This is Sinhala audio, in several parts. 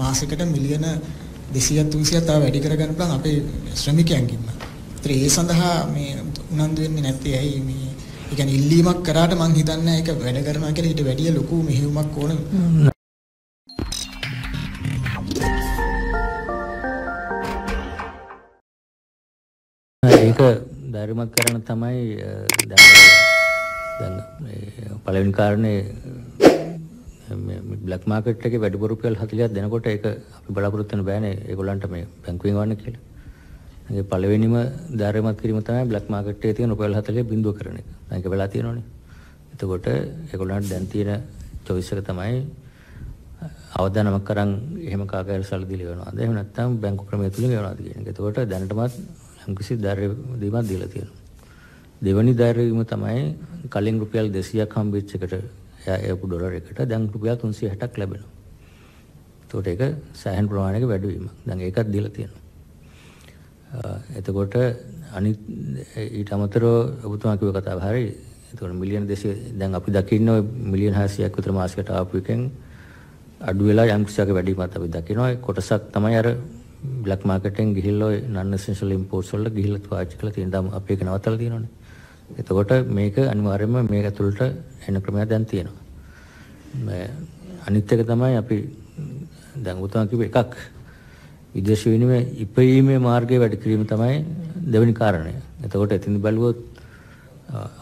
මාසෙකට මිලියන 200 300 තව වැඩි කරගන්න පුළුවන් අපේ ශ්‍රමිකයන්ගින්ම. ඒතර ඒ සඳහා මේ උනන්දු වෙන්නේ නැත්තේ ඇයි මේ ඒ කියන්නේ ඉල්ලීමක් කරාට මං හිතන්නේ ඒක වැඩ කරනවා කියලා ඊට වැඩිය ලොකු මෙහෙයුමක් ඕන. ඒක ධර්මයක් කරන තමයි දැන් දැන් පළවෙනි කාරණේ බ්ලැක් මාකට් එකේ වැඩිපුර රුපියල් 40ක් දෙනකොට ඒක අපි බලාපොරොත්තු වෙන්න බෑනේ ඒගොල්ලන්ට මේ බැංකුවෙන් වන්න කියලා. ඒ පළවෙනිම ධාර්යමත් කිරීම තමයි බ්ලැක් මාකට් එකේ තියෙන රුපියල් 40 බිඳුව කරන එක. දැන් ඒක වෙලා තියෙනවනේ. එතකොට ඒගොල්ලන්ට දැන් තියෙන choice එක තමයි අවදානමක් කරන් එහෙම කාකෑර සල්ලි දීලා වෙනවාද එහෙම නැත්නම් බැංකු ක්‍රමය තුලින් වෙනවාද කියන එක. එතකොට දැනටමත් යම්කිසි ධෛර්ය දීමක් දීලා තියෙනවා. දෙවනි ධෛර්යම තමයි කලින් රුපියල් 200ක් හම්බෙච්ච එකට එයාපු ඩොලර් එකට දැන් රුපියල් 360ක් ලැබෙනවා. එතකොට ඒක සෑහෙන ප්‍රමාණයක වැඩිවීමක්. දැන් ඒකත් දීලා තියෙනවා. එතකොට අනිත් ඊට අමතරව ඔබතුමා කිව්ව කතාව හරි. එතකොට මිලියන 200 දැන් අපි දකින්න ඔය මිලියන 600ක් විතර මාසයකට ආපු එකෙන් අඩු වෙලා යම් කිසියක වැඩිවීමක් අපි දකිනවා. කොටසක් තමයි අර බ්ලැක් මාකටෙන් ගිහිල්ලා ඔය නන් එසෙන්ෂල් ඉම්පෝර්ට්ස් වල ගිහිල්ලා පාවිච්චි කරලා තියෙන දම අපි ඒක නවත්තලා තියෙනවනේ. එතකොට මේක අනිවාර්යයෙන්ම මේක ඇතුළට එන ක්‍රමයක් දැන් තියෙනවා. මේ අනිත් එක තමයි අපි දැන් උතුම් කිව්ව එකක් විදේශ විනිමය ඉපීමේ මාර්ගය වැඩි කිරීම තමයි දෙවෙනි කාරණය. එතකොට එතින් බැලුවොත්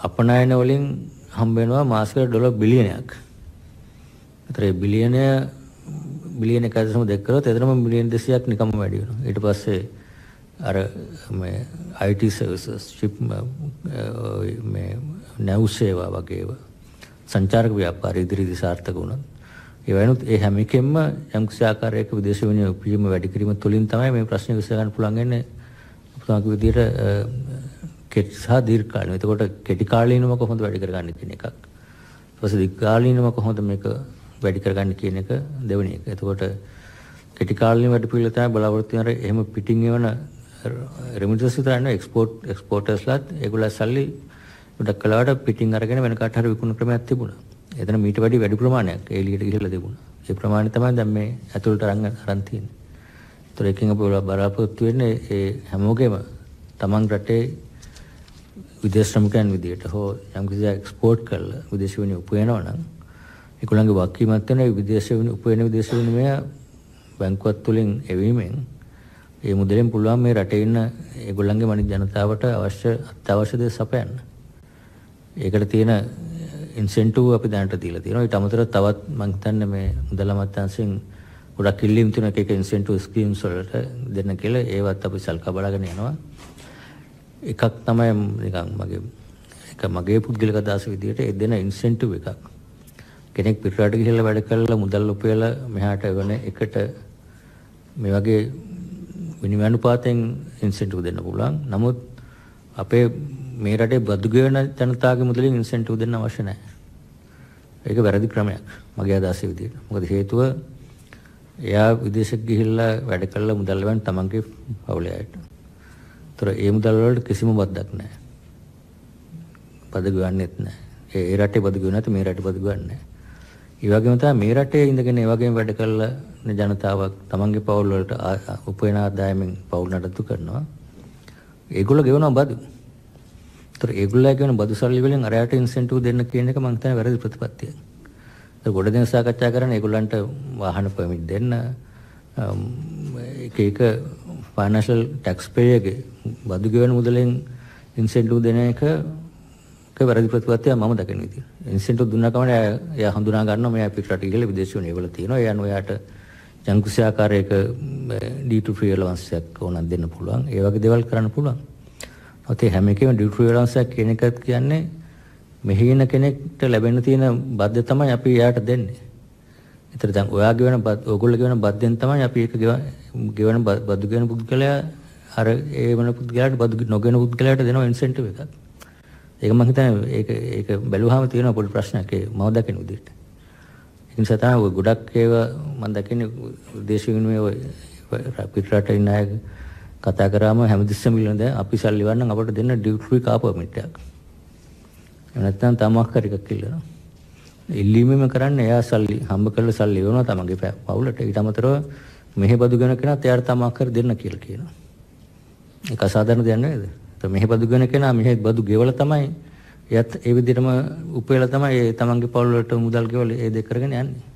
අපනයන වලින් හම්බ වෙනවා මාසෙකට ඩොලර් බිලියනයක්. ඒතර ඒ බිලියනය බිලියන 1.2 කරොත් එතරම් මිලියන 200ක් නිකම්ම වැඩි වෙනවා. ඊට පස්සේ අර මේ IT services ship මේ නැව් සේවා වගේ ඒවා සංචාරක ව්‍යාපාර ඉදිරියේදී සාර්ථක වුණා. ඒ වයින්ුත් ඒ හැම එකෙම යම්කිසි ආකාරයක විදේශ විනිමය උපයම වැඩි කිරීම තුළින් තමයි මේ ප්‍රශ්නේ විසඳ ගන්න පුළුවන් වෙන්නේ. අපතුමාගේ විදිහට කෙටි සහ දීර්ඝ කාලීන. එතකොට කෙටි කාලීනව කොහොමද වැඩි කරගන්නේ කියන එකක්. ඊට පස්සේ දීර්ඝ කාලීනව කොහොමද මේක වැඩි කරගන්න කියන එක දෙවෙනි එක. එතකොට කෙටි කාලීන වැඩි පිළිවෙල තමයි බලාපොරොත්තු වෙන එහෙම පිටින් එවන රෙමිටන්ස් විතර නෙවෙයි එක්ස්පෝර්ට් එක්ස්පෝර්ටර්ස්ලාත් ඒගොල්ලෝ සල්ලි ගොඩක් කලාවට පිටින් අරගෙන වෙන කාට හරි විකුණන ක්‍රමයක් තිබුණා. එතන මීට වැඩි වැඩි ප්‍රමාණයක් එළියට ගිහිල්ලා තිබුණා. ඒ ප්‍රමාණය තමයි දැන් මේ ඇතුළට අරන් අරන් තියෙන්නේ. ඒතර එකකින් අපි බලාපොරොත්තු වෙන්නේ ඒ හැමෝගෙම තමන් රටේ විදේශ ශ්‍රමිකයන් විදියට හෝ යම්කිසි එක්ස්පෝර්ට් කරලා විදේශ විනිමය උපයනවා නම් ඒගොල්ලන්ගේ වක්කීමත් වෙන විදේශ විනිමය උපයන විදේශ විනිමය බැංකුවත් තුලින් එවීමෙන් ඒ මුදලෙන් පුළුවන් මේ රටේ ඉන්න ඒගොල්ලන්ගේ මනිත ජනතාවට අවශ්‍ය අත්‍යවශ්‍ය දේ සපයන්න. ඒකට තියෙන ඉන්සෙන්ටිව් අපි දැනට දීලා තියෙනවා. ඊට අමතරව තවත් මම හිතන්නේ මේ මුදල් අමාත්‍යාංශයෙන් ගොඩක් ඉල්ලීම් තියෙන එක එක ඉන්සෙන්ටිව් ස්කීම්ස් වලට දෙන්න කියලා ඒවත් අපි සල්කා බලාගෙන යනවා. එකක් තමයි නිකන් මගේ එක මගේ පුද්ගලික අදහස විදිහට ඒ දෙන ඉන්සෙන්ටිව් එකක්. කෙනෙක් පිටරට ගිහිල්ලා වැඩ කරලා මුදල් උපයලා මෙහාට වෙන එකට මේ වගේ විනිමය අනුපාතයෙන් ඉන්සෙන්ටිව් දෙන්න පුළුවන්. නමුත් අපේ මේ රටේ බදු ගෙවන ජනතාවගේ මුදලින් ඉන්සෙන්ටිව් දෙන්න අවශ්‍ය නැහැ. ඒක වැරදි ක්‍රමයක් මගේ අදහස විදිහට. මොකද හේතුව එයා විදේශෙට ගිහිල්ලා වැඩ කළා මුදල් ලබන තමන්ගේ පවුලේ අයට. ඒතර ඒ මුදල් වලට කිසිම බද්දක් නැහැ. බද ගෙවන්නෙත් නැහැ. ඒ රටේ බද ගෙවන්නේ නැත්නම් මේ රටේ බද ගෙවන්නේ නැහැ. ඒ වගේම තමයි මේ රටේ ඉඳගෙන ඒ වගේම වැඩ කළා ජනතාවක් තමන්ගේ පවුල් වලට උපයන ආදායමෙන් පවුල් නඩත්තු කරනවා. ඒගොල්ලෝ ගෙවනවා බදු. ඒතර ඒගොල්ලෝ ගෙවන බදු සල්ලි වලින් අරයට ඉන්සෙන්ටිව් දෙන්න කියන එක මම හිතන්නේ වැරදි ප්‍රතිපත්තියක්. ඒක ගොඩ දෙන සාකච්ඡා කරන්නේ ඒගොල්ලන්ට වාහන පර්මිට් දෙන්න එක එක ෆයිනෑන්ෂල් ටැක්ස් පේයර්ගේ බදු ගෙවන මුදලෙන් ඉන්සෙන්ටිව් දෙන එක ඒක වැරදි ප්‍රතිපත්තියක් මම දකින විදියට. ඉන්සෙන්ටිව් දුන්නා කමනේ එයා හඳුනා ගන්නවා මෙයා පිටරට ගිහලා විදේශ වුණේ ඒවල තියෙනවා. එයා ඔයාට යම්කිසි ආකාරයක ඩීටු ෆ්‍රී අලවන්ස් එකක් ඕනක් දෙන්න පුළුවන්. ඒ වගේ දේවල් කරන්න පුළුවන්. ඔතේ හැම එකෙම ඩීටු ෆ්‍රී අලවන්ස් එකක් කියන එකත් කියන්නේ මෙහි ඉන්න කෙනෙක්ට ලැබෙන්න තියෙන බද්ද තමයි අපි එයාට දෙන්නේ. ඒතර දැන් ඔයා ගෙවන බත් ඕගොල්ලෝ ගෙවන බද්දෙන් තමයි අපි ඒක ගෙවන බදු ගෙවන පුද්ගලයා අර ඒ වෙන පුද්ගලයාට බදු නොගෙන පුද්ගලයාට දෙනවා ඉන්සෙන්ටිව් එකක්. ඒක මම හිතන්නේ ඒක ඒක බැලුවාම තියෙන පොඩි ප්‍රශ්නයක් ඒ මම දකින විදිහට. ඒ නිසා තමයි ඔය ගොඩක් ඒවා මම දකින්නේ දේශ විනිමය ඔය පිටරට ඉන්න අය කතා කරාම හැමතිස්සෙම ඉල්ලන දැන් අපි සල්ලි වන්නම් අපට දෙන්න ඩියුටි ෆ්‍රී කාර් පර්මිට් එකක්. එහෙම නැත්නම් තමක් හරි එකක් ඉල්ලනවා. ඉල්ලීමෙම කරන්නේ එයා සල්ලි හම්බ කරලා සල්ලි එවනවා තමන්ගේ පවුලට. ඊට අමතරව මෙහෙ බදු ගෙන කෙනා එයාට තමක් කර දෙන්න කියලා කියනවා. ඒක අසාධාරණ දෙයක් නේද? તો මෙහෙ බදු ගෙන කෙනා මෙහෙ බදු ගෙවලා තමයි එයත් ඒ විදිහටම උපයලා තමයි ඒ තමන්ගේ පවුල වලට මුදල් ගෙවලා ඒ දෙක කරගෙන යන්නේ.